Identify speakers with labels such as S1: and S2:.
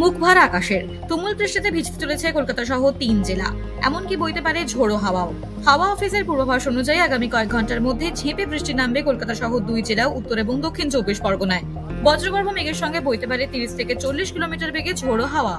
S1: মুখভার আকাশের। তুমুল বৃষ্টিতে ভিজতে চলেছে কলকাতা সহ তিন জেলা। এমনকি বইতে পারে ঝোড়ো হাওয়াও। হাওয়া অফিসের পূর্বাভাস অনুযায়ী আগামী কয়েক ঘণ্টার মধ্যে ঝেঁপে বৃষ্টি নামবে কলকাতা সহ দুই জেলা, উত্তর এবং দক্ষিণ চব্বিশ পরগনায়। বজ্রগর্ভ মেঘের সঙ্গে বইতে পারে তিরিশ থেকে চল্লিশ কিলোমিটার বেগে ঝোড়ো হাওয়া।